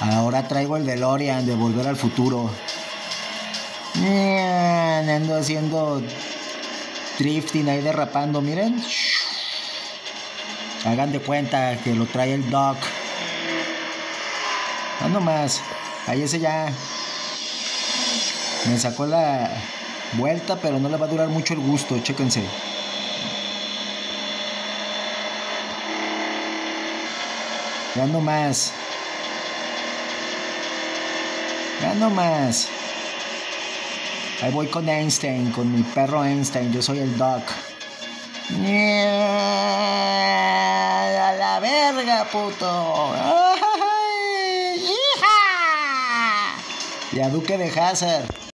Ahora traigo el DeLorean de Volver al Futuro. Ando haciendo drifting ahí derrapando, miren. Hagan de cuenta que lo trae el Doc. Ando más. Ahí ese ya. Me sacó la vuelta, pero no le va a durar mucho el gusto. Chéquense. Ya ando más. Ya no más. Ahí voy con Einstein, con mi perro Einstein. Yo soy el Doc. A la verga, puto. ¡Ay, hija! Y a Duque de Hazard.